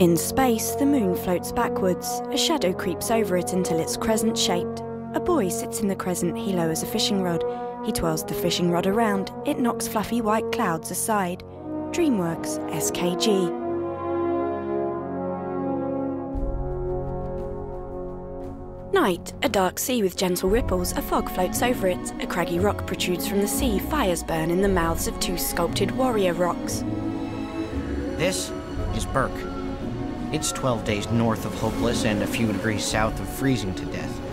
In space, the moon floats backwards. A shadow creeps over it until it's crescent shaped. A boy sits in the crescent, he lowers a fishing rod. He twirls the fishing rod around, it knocks fluffy white clouds aside. DreamWorks SKG. Night, a dark sea with gentle ripples, a fog floats over it. A craggy rock protrudes from the sea, fires burn in the mouths of two sculpted warrior rocks. This is Berk. It's 12 days north of Hopeless and a few degrees south of freezing to death.